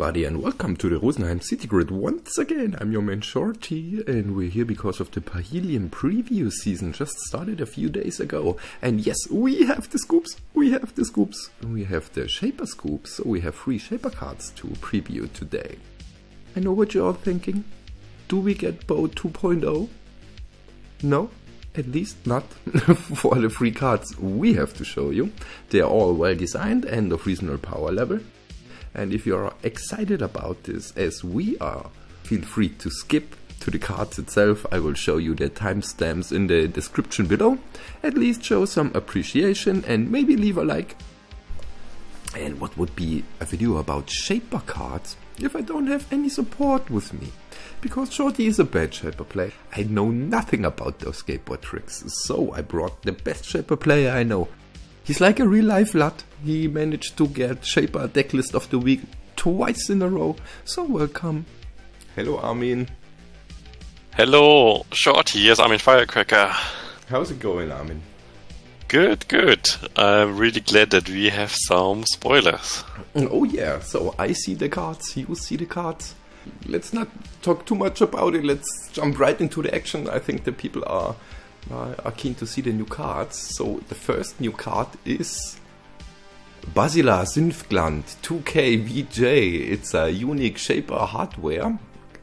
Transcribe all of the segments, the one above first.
everybody, and welcome to the Rosenheim City Grid once again. I'm your man Shorty, and we're here because of the Parhelion preview season just started a few days ago. And yes, we have the scoops, we have the scoops, we have the Shaper scoops, so we have three Shaper cards to preview today. I know what you're all thinking. Do we get Bow 2.0? No? At least not for the three cards we have to show you. They are all well designed and of reasonable power level. And if you're excited about this as we are, feel free to skip to the cards itself. I will show you the timestamps in the description below. At least show some appreciation and maybe leave a like. And what would be a video about Shaper cards if I don't have any support with me? Because Shorty is a bad Shaper player. I know nothing about those skateboard tricks, so I brought the best Shaper player I know. He's like a real life lad. He managed to get Shaper Decklist of the Week twice in a row. So welcome. Hello, Armin. Hello, Shorty. Yes, I'm Firecracker. How's it going, Armin? Good, good. I'm really glad that we have some spoilers. Oh, yeah. So I see the cards, you see the cards. Let's not talk too much about it. Let's jump right into the action. I think the people are are keen to see the new cards. So the first new card is Basilar Synthgland 2K VJ. It's a unique Shaper hardware,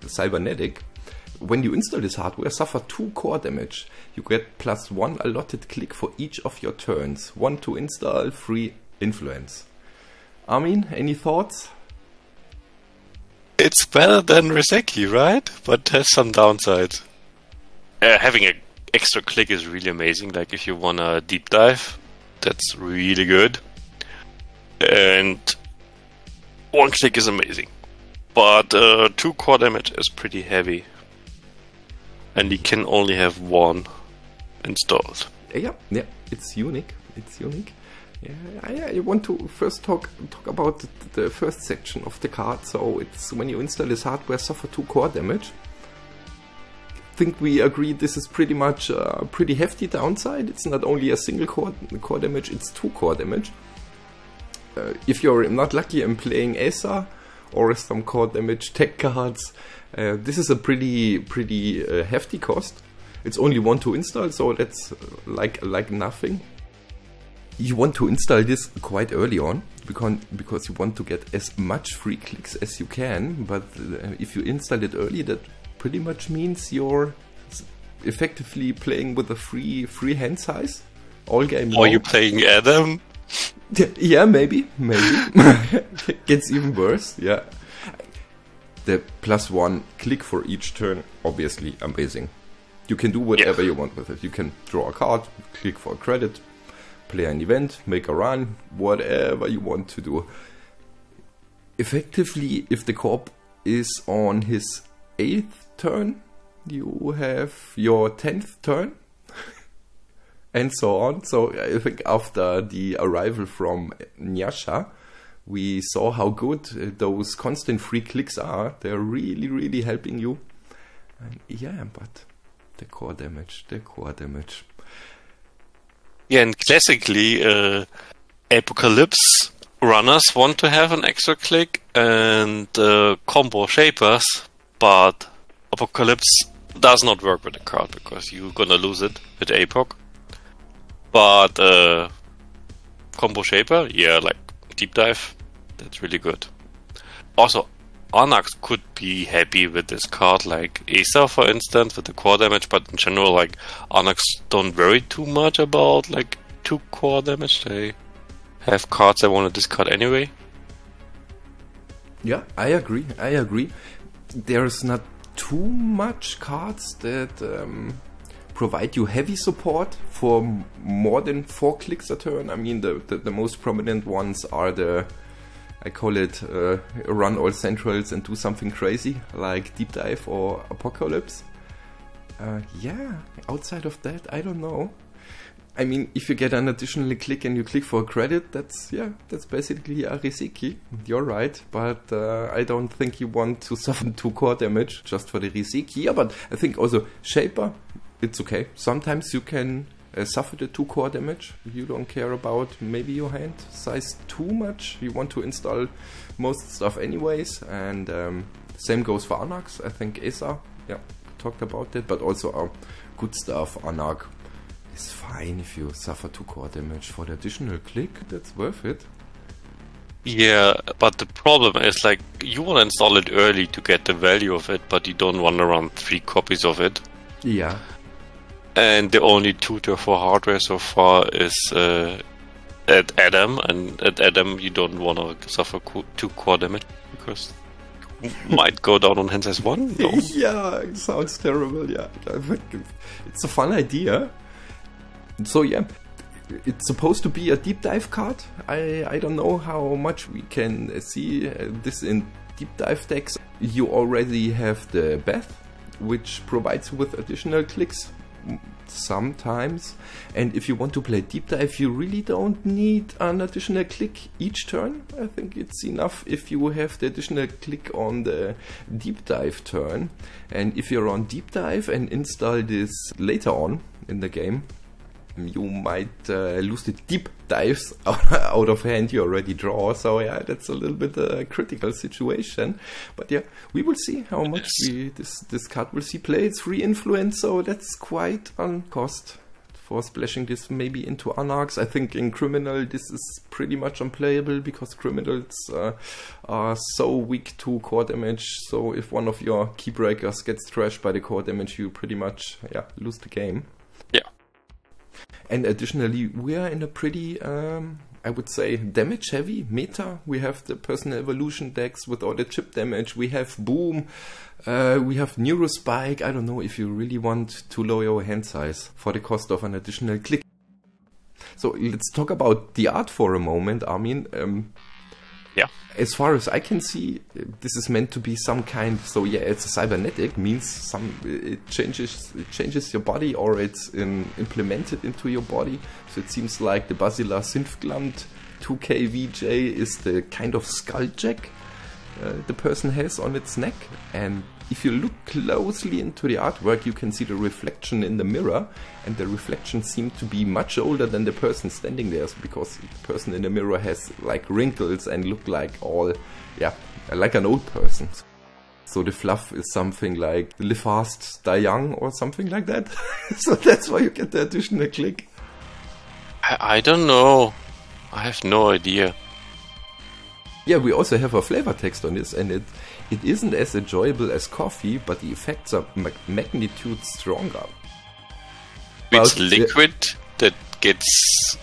cybernetic. When you install this hardware, suffer 2 core damage. You get plus 1 allotted click for each of your turns. 1 to install, 3 influence. Armin, any thoughts? It's better than Rezeki, right? But has some downsides. Uh, having a extra click is really amazing. Like if you wanna deep dive, that's really good. And one click is amazing, but uh, two core damage is pretty heavy, and you can only have one installed. Yeah, yeah, it's unique. It's unique. Yeah, I, I want to first talk talk about the, the first section of the card. So it's when you install this hardware, suffer two core damage think we agree this is pretty much a pretty hefty downside. It's not only a single core, core damage, it's two core damage. Uh, if you're not lucky and playing Esa or some core damage tech cards, uh, this is a pretty pretty uh, hefty cost. It's only one to install, so that's uh, like like nothing. You want to install this quite early on because because you want to get as much free clicks as you can. But uh, if you install it early, that pretty much means you're effectively playing with a free free hand size all game long. Are you playing Adam? Yeah, maybe, maybe. Gets even worse. Yeah. The plus one click for each turn, obviously amazing. You can do whatever yeah. you want with it. You can draw a card, click for a credit, play an event, make a run, whatever you want to do. Effectively, if the corp is on his eighth turn, you have your 10th turn, and so on. So I think after the arrival from Nyusha, we saw how good uh, those constant free clicks are. They're really, really helping you. And yeah, but the core damage, the core damage. Yeah, and classically, uh, Apocalypse runners want to have an extra click, and uh, combo shapers, but Apocalypse does not work with the card because you're gonna lose it with Apoc. But uh, Combo Shaper, yeah, like Deep Dive, that's really good. Also, Anarchs could be happy with this card, like Esa, for instance, with the core damage, but in general, like Anarchs don't worry too much about like two core damage. They have cards they want to discard anyway. Yeah, I agree. I agree. There's not too much cards that um, provide you heavy support for more than four clicks a turn. I mean, the, the, the most prominent ones are the, I call it uh, run all centrals and do something crazy like Deep Dive or Apocalypse. Uh, yeah, outside of that, I don't know. I mean, if you get an additional click and you click for a credit, that's yeah, that's basically a Rezeki. You're right, but uh, I don't think you want to suffer two core damage just for the Rezeki. Yeah, but I think also Shaper, it's okay. Sometimes you can uh, suffer the 2 core damage. You don't care about maybe your hand size too much. You want to install most stuff anyways. And um, same goes for Anarchs. I think Esa, yeah, talked about that. But also our good stuff, Anarch, is fine if you suffer 2 core damage. For the additional click, that's worth it. Yeah, but the problem is like you want to install it early to get the value of it, but you don't want to run three copies of it. Yeah. And the only tutor for hardware so far is uh, at Adam, and at Adam you don't want to suffer co- two core damage because you might go down on hands as one. No. yeah, it sounds terrible. Yeah, it's a fun idea. So yeah, it's supposed to be a deep dive card. I, I don't know how much we can see uh, this in deep dive decks. You already have the Beth, which provides with additional clicks sometimes. And if you want to play deep dive, you really don't need an additional click each turn. I think it's enough if you have the additional click on the deep dive turn. And if you're on deep dive and install this later on in the game, you might uh, lose the deep dives out of hand you already draw. So yeah, that's a little bit a critical situation. But yeah, we will see how much we, this this card will see play. It's free influence, so that's quite on cost for splashing this maybe into Anarchs. I think in Criminal this is pretty much unplayable because criminals uh, are so weak to core damage. So if one of your keybreakers gets trashed by the core damage, you pretty much yeah lose the game. And additionally, we are in a pretty, um, I would say, damage heavy meta. We have the personal evolution decks with all the chip damage. We have Boom. Uh, we have Neurospike. I don't know if you really want to lower your hand size for the cost of an additional click. So let's talk about the art for a moment, Armin. Um, yeah. As far as I can see, this is meant to be some kind. So yeah, it's a cybernetic means some it changes it changes your body or it's in, implemented into your body. So it seems like the Basilar Synthgland 2K VJ is the kind of skulljack uh, the person has on its neck and if you look closely into the artwork, you can see the reflection in the mirror, and the reflection seems to be much older than the person standing there, because the person in the mirror has like wrinkles and look like all, yeah, like an old person. So the fluff is something like live fast, die young, or something like that. so that's why you get the additional click. I, I don't know. I have no idea. Yeah, we also have a flavor text on this, and it it isn't as enjoyable as coffee, but the effects are mag magnitude stronger. It's liquid that gets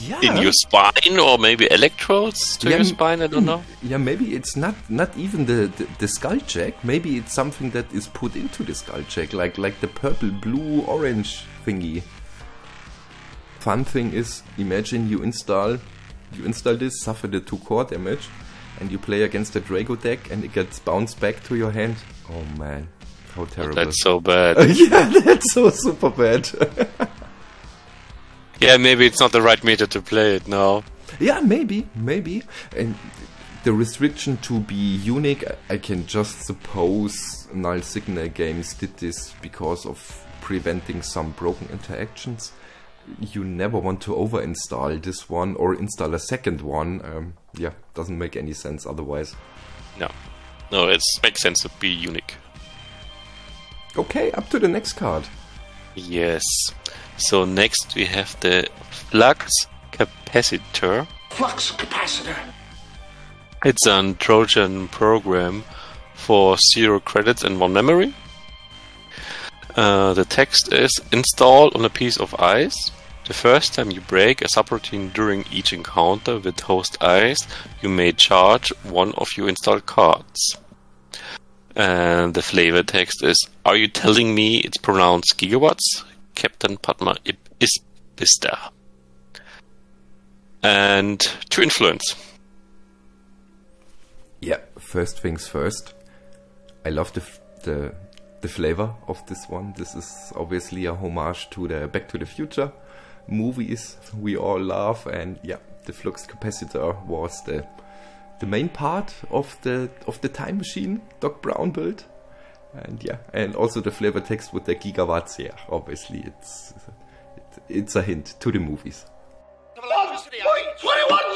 yeah. in your spine, or maybe electrodes to yeah, your spine. I don't know. Mm, yeah, maybe it's not not even the, the, the skull jack. Maybe it's something that is put into the skull jack, like like the purple, blue, orange thingy. Fun thing is, imagine you install you install this, suffer the two core damage, and you play against the Drago deck and it gets bounced back to your hand. Oh man, how terrible. That's so bad. yeah, that's so super bad. yeah, maybe it's not the right meta to play it now. Yeah, maybe, maybe. And the restriction to be unique, I can just suppose Null Signal games did this because of preventing some broken interactions. You never want to over install this one or install a second one. Um, yeah, doesn't make any sense otherwise. No, no, it makes sense to be unique. Okay, up to the next card. Yes. So next we have the flux capacitor. Flux capacitor. It's a Trojan program for zero credits and one memory. Uh, the text is installed on a piece of ice. The first time you break a subroutine during each encounter with host ice, you may charge one of your installed cards. And the flavor text is Are you telling me it's pronounced gigawatts? Captain Padma is Bista. And to influence. Yeah, first things first. I love the, the the flavor of this one. This is obviously a homage to the Back to the Future movies we all love, and yeah, the flux capacitor was the the main part of the of the time machine Doc Brown built, and yeah, and also the flavor text with the gigawatts. Yeah, obviously it's It's a hint to the movies. 1.21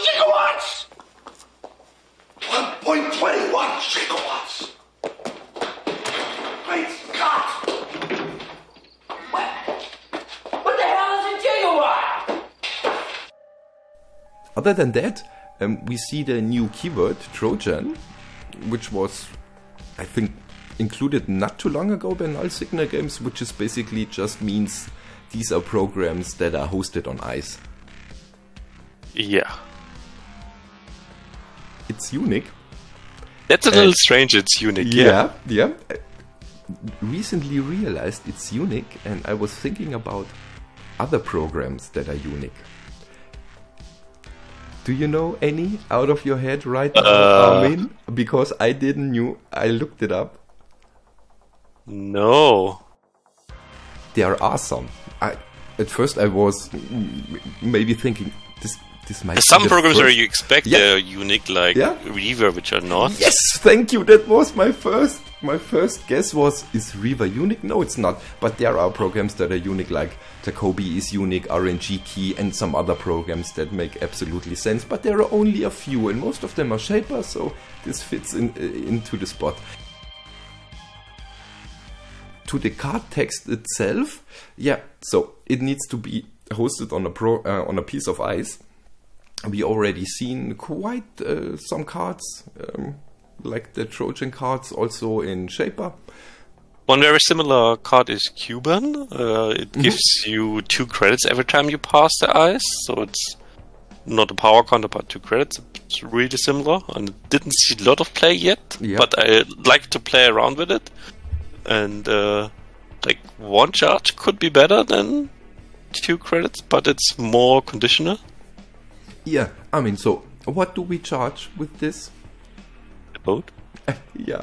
gigawatts! 1.21 gigawatts! Great Scott! What? What the hell is a gigawatt? Other than that, um, we see the new keyword Trojan, which was, I think, included not too long ago by Null Signal Games, which is basically just means these are programs that are hosted on ice. Yeah. It's unique. That's a little strange, it's unique. Yeah. yeah. yeah. Recently realized it's unique, and I was thinking about other programs that are unique. Do you know any out of your head right now, Uh. Armin? Because I didn't knew. I looked it up. No. There are some. I, at first, I was maybe thinking this. This might. Some programs where you expect Yeah. they're unique, like Yeah. Reaver, which are not. Yes, thank you. That was my first. My first guess was is Reaver unique? No, it's not. But there are programs that are unique, like Takobi is unique, RNG Key, and some other programs that make absolutely sense. But there are only a few, and most of them are Shaper, so this fits in uh, into the spot. To the card text itself, yeah. So it needs to be hosted on a pro uh, on a piece of ice we already seen quite uh, some cards, um, like the Trojan cards, also in Shaper. One very similar card is Kyuban. Uh, it Mm-hmm. gives you two credits every time you pass the ice, so it's not a power counter, but two credits. It's really similar, and didn't see a lot of play yet. Yeah. But I like to play around with it, and uh, like one charge could be better than two credits, but it's more conditional. Yeah, I mean, so what do we charge with this? A boat? Yeah.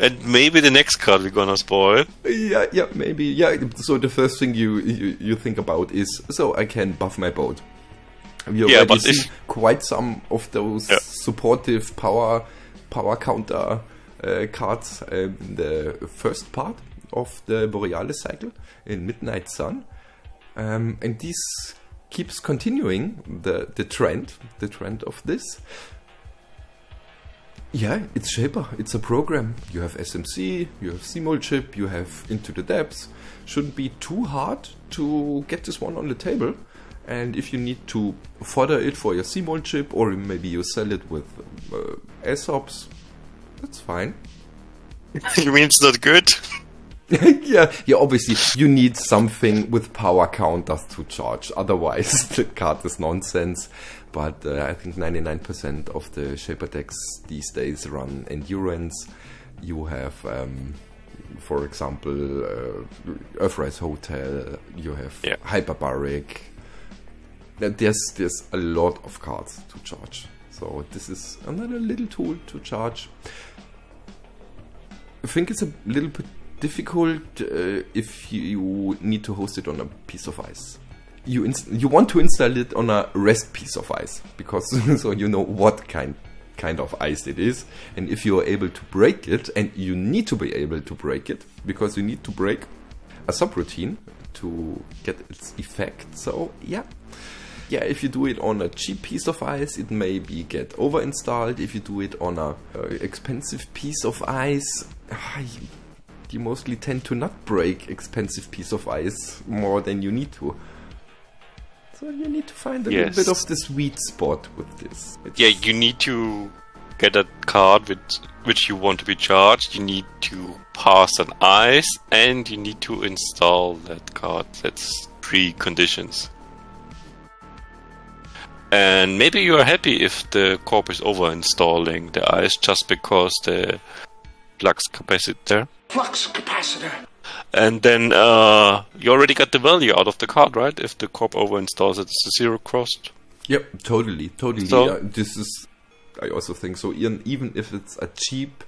And maybe the next card we're gonna spoil. Yeah, yeah, maybe. Yeah, so the first thing you, you, you think about is so I can buff my boat. We already Yeah, but see quite some of those Yeah. supportive power power counter uh, cards uh, in the first part of the Borealis cycle in Midnight Sun. Um, and this keeps continuing the, the trend, the trend of this. Yeah, it's Shaper. It's a program. You have SMC, you have Simulchip, you have Into the Depths. Shouldn't be too hard to get this one on the table. And if you need to fodder it for your Simulchip, or maybe you sell it with uh, Aesop's, that's fine. you mean it's not good? yeah, yeah. Obviously, you need something with power counters to charge. Otherwise, the card is nonsense. But uh, I think 99% of the Shaper decks these days run endurance. You have, um, for example, uh, Earthrise Hotel. You have Yeah. Hyperbaric. There's there's a lot of cards to charge. So this is another little tool to charge. I think it's a little bit difficult uh, if you need to host it on a piece of ice. You you want to install it on a rest piece of ice because so you know what kind kind of ice it is, and if you are able to break it, and you need to be able to break it because you need to break a subroutine to get its effect. So yeah. Yeah, if you do it on a cheap piece of ice, it may be get over installed. If you do it on a uh, expensive piece of ice, you- mostly tend to not break expensive piece of ice more than you need to. So you need to find a Yes. little bit of the sweet spot with this. It's- Yeah, you need to get a card with which you want to be charged. You need to pass an ice, and you need to install that card. That's three conditions. And maybe you are happy if the corp is over installing the ice just because the flux capacitor. Flux capacitor. And then uh, you already got the value out of the card, right? If the corp over installs it, it's a zero cost. Yep, totally, totally. So- yeah, this is, I also think so. Even even if it's a cheap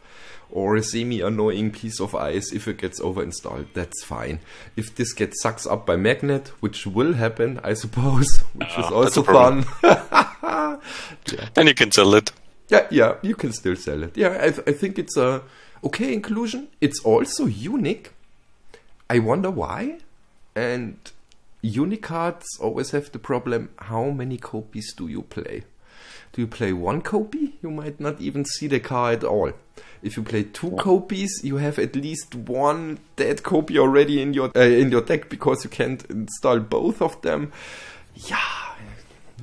or a semi-annoying piece of ice, if it gets over-installed, that's fine. If this gets sucked up by magnet, which will happen, I suppose, which is also a problem. fun. Then you can sell it. yeah, yeah, you can still sell it. Yeah, I, th- I think it's a okay inclusion. It's also unique. I wonder why, and Unicards always have the problem how many copies do you play? Do you play one copy? You might not even see the car at all. If you play two copies, you have at least one dead copy already in your uh, in your deck because you can't install both of them. Yeah,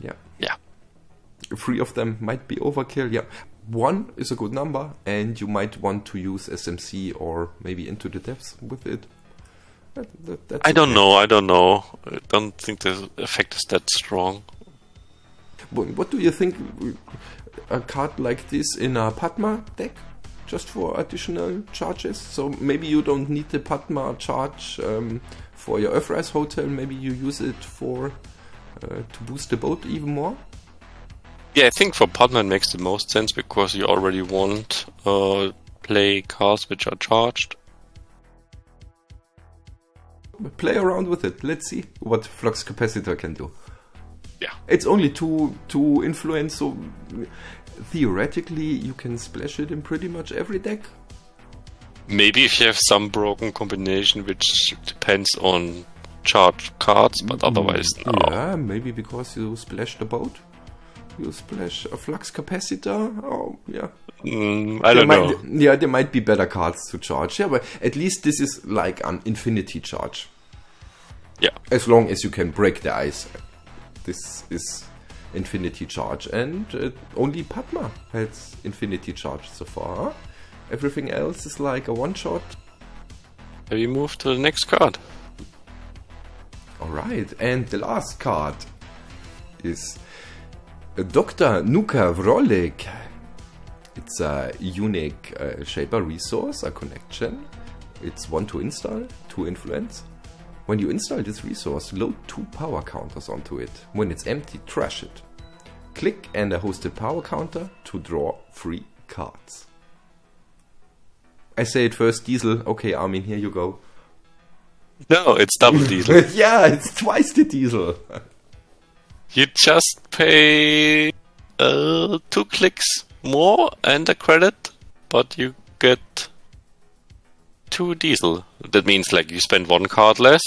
yeah. Yeah. Three of them might be overkill. Yeah, one is a good number, and you might want to use SMC or maybe into the depths with it. That, that, I don't okay. know. I don't know. I don't think the effect is that strong. What, what do you think? A card like this in a Padma deck, just for additional charges. So maybe you don't need the Padma charge um, for your Earthrise hotel. Maybe you use it for uh, to boost the boat even more. Yeah, I think for Padma it makes the most sense because you already want uh, play cards which are charged. Play around with it. Let's see what Flux Capacitor can do. Yeah. It's only two two influence, so theoretically you can splash it in pretty much every deck. Maybe if you have some broken combination which depends on charged cards, but otherwise no. Yeah, maybe because you splash the You splash a flux capacitor. Oh, yeah. Mm, I There don't might, know. Yeah, there might be better cards to charge. Yeah, but at least this is like an infinity charge. Yeah. As long as you can break the ice. This is infinity charge. And uh, only Padma has infinity charge so far. Everything else is like a one shot. Maybe move to the next card. Alright, and the last card is Dr. Nuka Vrolik. It's a unique uh, Shaper resource, a connection. It's one to install, two influence. When you install this resource, load two power counters onto it. When it's empty, trash it. Click and a hosted power counter to draw three cards. I say it first, Diesel. Okay, Armin, here you go. No, it's double diesel. yeah, it's twice the diesel. you just pay uh, two clicks more and a credit, but you get two diesel. That means like you spend one card less.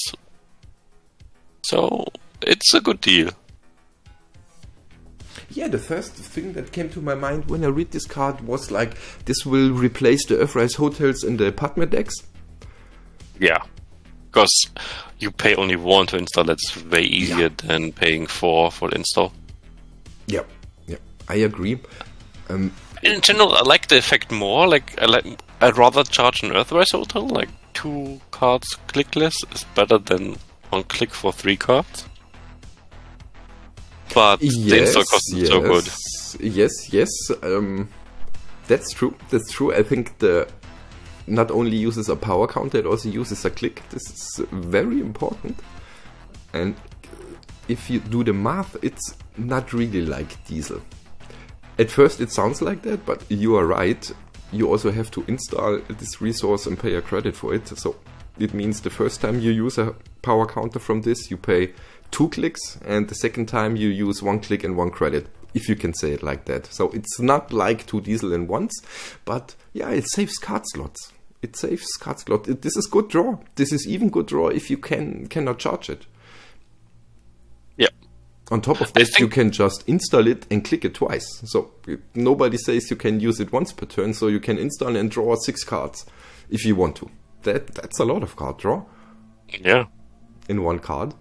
So it's a good deal. Yeah, the first thing that came to my mind when I read this card was like, this will replace the Earthrise hotels in the Padma decks. Yeah. Because you pay only one to install, that's way easier than paying four for the install. Yep, yeah, I agree. Um, In general, I like the effect more. Like, I like, I'd rather charge an Earthrise Hotel. Like, two cards clickless is better than one click for three cards. But the install cost is so good. Yes, yes, um, that's true. That's true. I think the not only uses a power counter, it also uses a click. This is very important. And if you do the math, it's not really like diesel. At first, it sounds like that, but you are right. You also have to install this resource and pay a credit for it. So it means the first time you use a power counter from this, you pay two clicks, and the second time you use one click and one credit, if you can say it like that. So it's not like two diesel in once, but yeah, it saves card slots. It saves card slot. It- This is good draw. This is even good draw if you can cannot charge it. Yeah. On top of that, you can just install it and click it twice. So nobody says you can use it once per turn. So you can install and draw six cards if you want to. That that's a lot of card draw Yeah. in one card.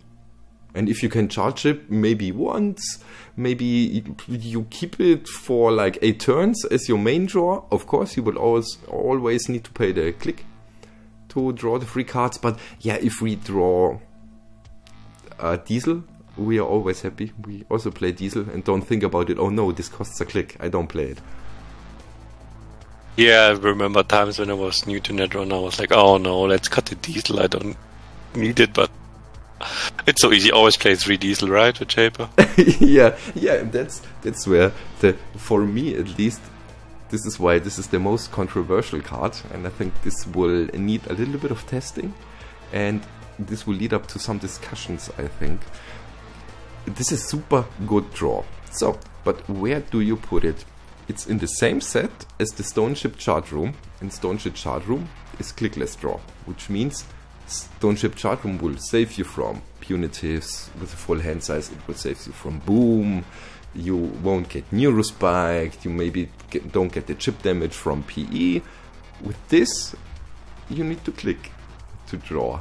And if you can charge it maybe once, maybe you- keep it for like eight turns as your main draw. Of course, you will always always need to pay the click to draw the free cards. But yeah, if we draw uh, Diesel, we are always happy. We also play Diesel and don't think about it. Oh no, this costs a click. I don't play it. Yeah, I remember times when I was new to Netrunner, I was like, oh no, let's cut the diesel, I don't need it, but it's so easy. Always play three diesel, right, with Shaper? yeah, yeah, that's that's where the for me at least this is why this is the most controversial card, and I think this will need a little bit of testing, and this will lead up to some discussions. I think this is super good draw. So, but where do you put it? It's in the same set as the Stoneship Chart Room, and Stoneship Chart Room is clickless draw, which means Stoneship Chart Room will save you from punitives with a full hand size. It will save you from boom. You won't get neurospiked. You maybe get, don't get the chip damage from PE. With this, you need to click to draw.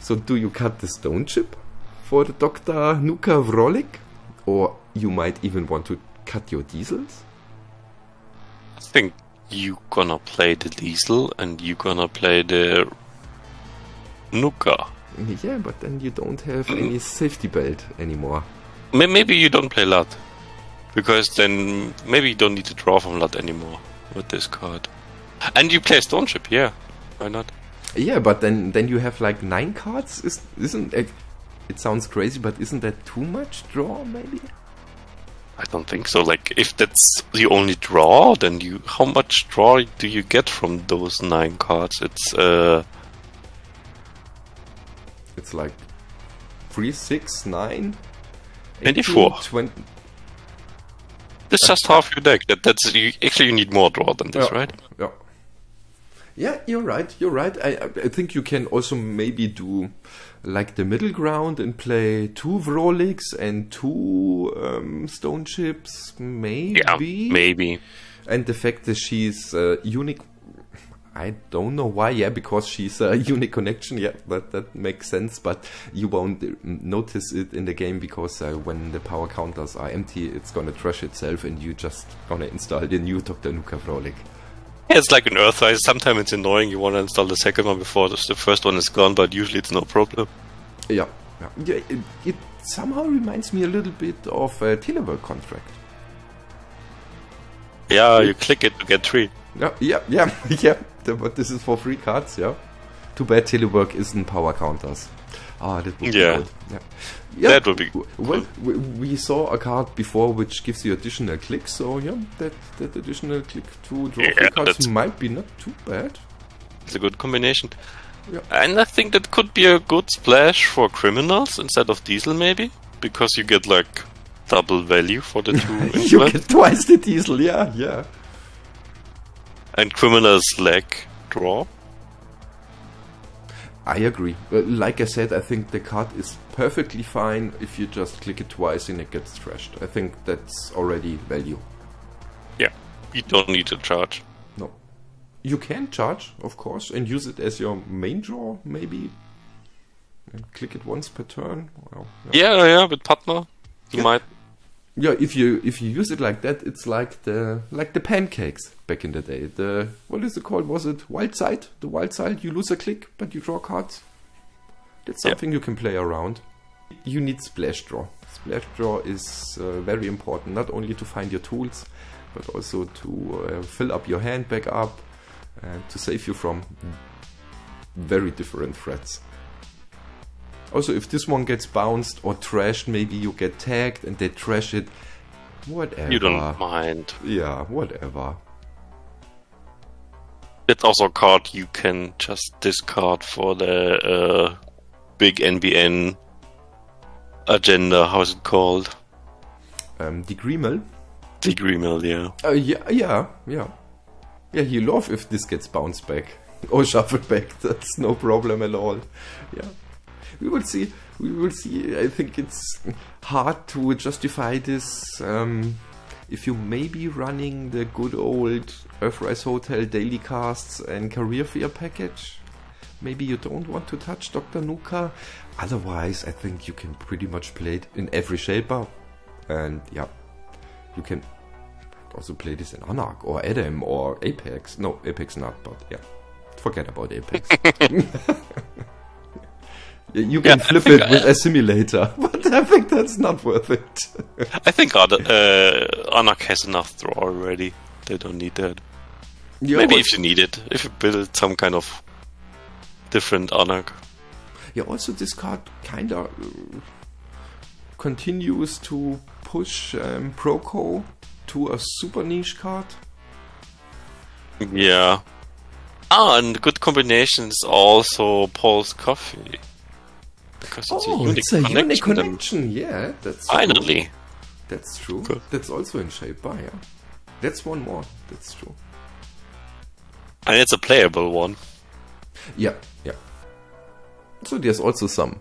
So do you cut the Stoneship for the Dr. Nuka Vrolik? Or you might even want to cut your diesels? I think you gonna play the diesel and you gonna play the Nuka. Yeah, but then you don't have any safety belt anymore. May- Maybe you don't play LUT. Because then maybe you don't need to draw from LUT anymore with this card. And you play Stoneship, yeah. Why not? Yeah, but then then you have like nine cards. Is isn't it? It sounds crazy, but isn't that too much draw? Maybe. I don't think so. Like, if that's the only draw, then you how much draw do you get from those nine cards? It's uh It's like three, six, nine, 24. 18, 20. it's just half your deck. That that's you, actually you need more draw than this, Yeah. right? Yeah. Yeah, you're right. You're right. I I- think you can also maybe do like the middle ground and play two Vroliks and two um, Stoneships, maybe. Yeah, maybe. And the fact that she's uh, unique, I don't know why. Yeah, because she's a unique connection. Yeah, that that makes sense. But you won't notice it in the game because uh, when the power counters are empty, it's gonna trash itself, and you just gonna install the new Dr. Nuka Vrolik. Yeah, it's like an Earthrise. Sometimes it's annoying. You want to install the second one before the the first one is gone, but usually it's no problem. Yeah, yeah. yeah it, it somehow reminds me a little bit of a Telework contract. Yeah, you click it to get three. Yeah, yeah, yeah, yeah. But this is for free cards, yeah. Too bad Telework isn't power counters. Ah, that would Yeah. be good. Yeah. yeah. That would be w- Well, we, saw a card before which gives you additional clicks, so yeah, that, that additional click to draw Yeah, cards might be not too bad. It's a good combination. Yeah. And I think that could be a good splash for criminals instead of diesel, maybe because you get like double value for the two you get twice the diesel, yeah, yeah. And criminals lack draw. I agree. Uh, like I said, I think the card is perfectly fine if you just click it twice and it gets trashed. I think that's already value. Yeah, you don't need to charge. No. You can charge, of course, and use it as your main draw, maybe. And click it once per turn. Well, yeah. Yeah, yeah, with partner, you Yeah. might. Yeah, if you if you use it like that, it's like the like the pancakes back in the day. The what is it called? Was it Wyldside? The Wyldside. You lose a click, but you draw cards. That's Yeah. something you can play around. You need splash draw. Splash draw is uh, very important, not only to find your tools, but also to uh, fill up your hand back up and to save you from very different threats. Also, if this one gets bounced or trashed, maybe you get tagged and they trash it. Whatever. You don't mind. Yeah, whatever. It's also a card you can just discard for the uh, big NBN agenda. How's it called? Um, Degree Mill. Degree mill, yeah. Uh, yeah, yeah, yeah. Yeah, you love if this gets bounced back or shuffled back. That's no problem at all. Yeah. We will see. We will see. I think it's hard to justify this um, if you may be running the good old Earthrise Hotel daily casts and career fair package. Maybe you don't want to touch Dr. Nuka. Otherwise, I think you can pretty much play it in every shaper. And yeah, you can also play this in Anarch or Adam or Apex. No, Apex not, but yeah. Forget about Apex. you can Yeah, flip it with a simulator, but I think that's not worth it. I think other, uh, Anarch has enough draw already. They don't need that. Yeah, Maybe if you need it, if you build some kind of different Anarch. yeah, also this card kind of continues to push um, Proco to a super niche card. Yeah. Ah, and good combination is also Paul's Coffee. Because it's Oh, a unique it's a connection. unique connection. Yeah, that's true. Finally. That's true. That's also in shape Shaper, yeah. That's one more. That's true. And it's a playable one. Yeah, yeah. So there's also some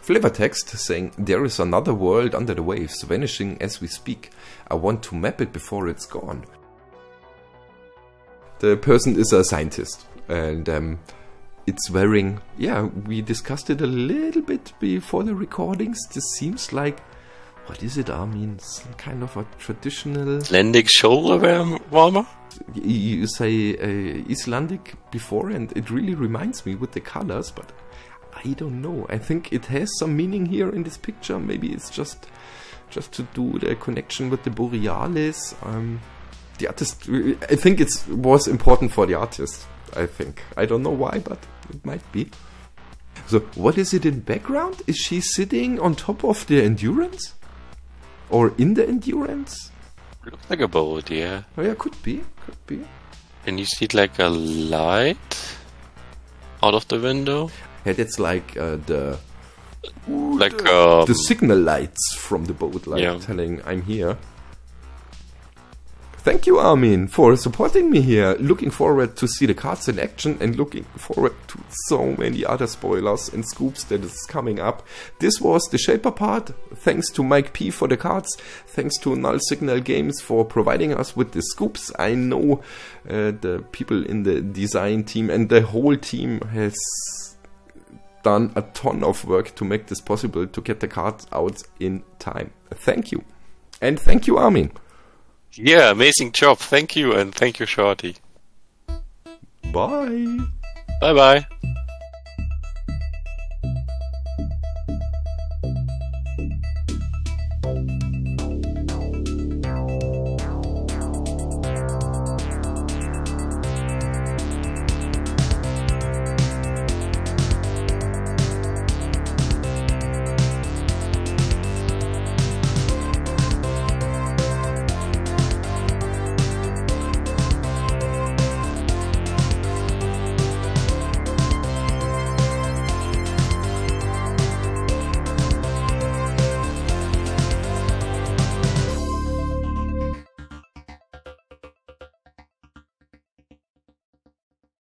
Flavor text saying, There is another world under the waves, vanishing as we speak. I want to map it before it's gone. The person is a scientist, and um, it's wearing. Yeah, we discussed it a little bit before the recordings. This seems like. What is it, Armin? Some kind of a traditional. Icelandic shoulder warmer? you say uh, Icelandic before, and it really reminds me with the colors, but I don't know. I think it has some meaning here in this picture. Maybe it's just just to do the connection with the Borealis. Um, the artist, I think it was important for the artist. I think I don't know why, but it might be. So, what is it in background? Is she sitting on top of the endurance, or in the endurance? Looks like a boat, yeah. Oh yeah, could be, could be. And you see like a light out of the window? Yeah, that's like uh, the Like um, the signal lights from the boat, like Yeah. telling I'm here. Thank you, Armin, for supporting me here. Looking forward to see the cards in action and looking forward to so many other spoilers and scoops that is coming up. This was the Shaper part. Thanks to Mike P for the cards. Thanks to Null Signal Games for providing us with the scoops. I know uh, the people in the design team and the whole team has done a ton of work to make this possible to get the cards out in time. Thank you. And thank you, Armin. Yeah, amazing job. Thank you, and thank you, Shorty. Bye. Bye bye.